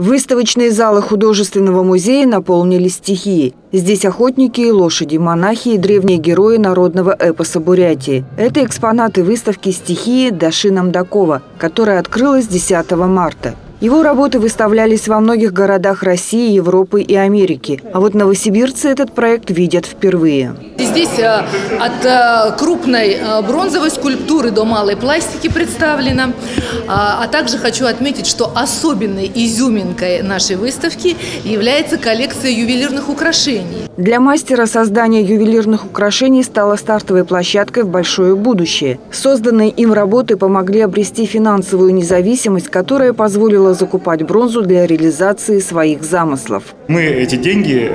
Выставочные залы художественного музея наполнили стихией. Здесь охотники и лошади, монахи и древние герои народного эпоса Бурятии. Это экспонаты выставки стихии Даши Намдакова, которая открылась 10 марта. Его работы выставлялись во многих городах России, Европы и Америки. А вот новосибирцы этот проект видят впервые. Здесь э, от э, крупной э, бронзовой скульптуры до малой пластики представлено. А, а также хочу отметить, что особенной изюминкой нашей выставки является коллекция ювелирных украшений. Для мастера создание ювелирных украшений стало стартовой площадкой в большое будущее. Созданные им работы помогли обрести финансовую независимость, которая позволила закупать бронзу для реализации своих замыслов. Мы эти деньги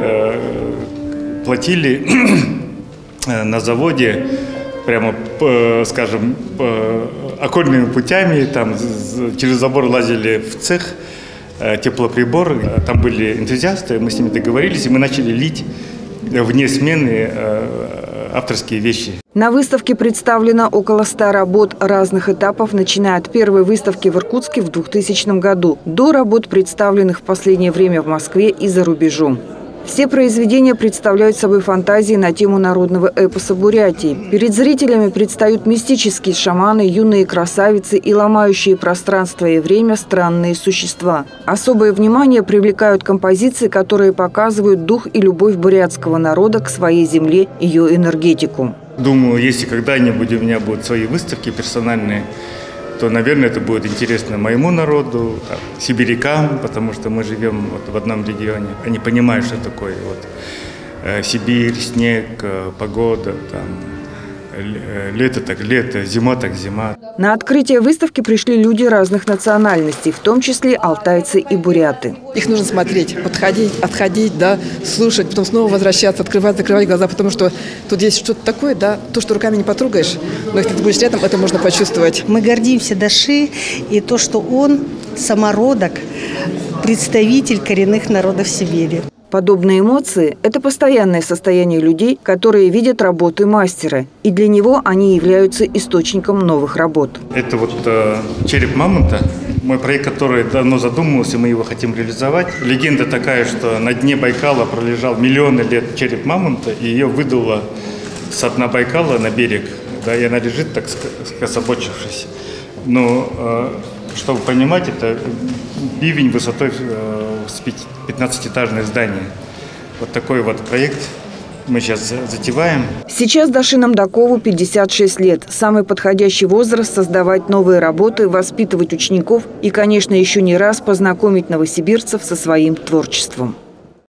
платили на заводе прямо, скажем, окольными путями, там через забор лазили в цех, э, теплоприбор, там были энтузиасты, мы с ними договорились, и мы начали лить вне смены авторские вещи. На выставке представлено около 100 работ разных этапов, начиная от первой выставки в Иркутске в 2000 году до работ, представленных в последнее время в Москве и за рубежом. Все произведения представляют собой фантазии на тему народного эпоса Бурятии. Перед зрителями предстают мистические шаманы, юные красавицы и ломающие пространство и время странные существа. Особое внимание привлекают композиции, которые показывают дух и любовь бурятского народа к своей земле, ее энергетику. Думаю, если когда-нибудь у меня будут свои выставки персональные, то, наверное, это будет интересно моему народу, там, сибирякам, потому что мы живем вот в одном регионе. Они понимают, что такое вот, э, Сибирь, снег, э, погода, там, лето так лето, зима так зима. На открытие выставки пришли люди разных национальностей, в том числе алтайцы и буряты. Их нужно смотреть, подходить, отходить, да, слушать, потом снова возвращаться, открывать, закрывать глаза, потому что тут есть что-то такое, да, то, что руками не потрогаешь, но если ты будешь рядом, это можно почувствовать. Мы гордимся Даши и то, что он самородок, представитель коренных народов Сибири. Подобные эмоции – это постоянное состояние людей, которые видят работы мастера, и для него они являются источником новых работ. Это вот э, череп мамонта, мой проект, который давно задумывался, мы его хотим реализовать. Легенда такая, что на дне Байкала пролежал миллионы лет череп мамонта, и ее выдуло с дна Байкала на берег, да, и она лежит так скособочившись. Но, э, чтобы понимать, это бивень высотой э, 15-этажное здание. Вот такой вот проект мы сейчас затеваем. Сейчас Даши Намдакову 56 лет. Самый подходящий возраст – создавать новые работы, воспитывать учеников и, конечно, еще не раз познакомить новосибирцев со своим творчеством.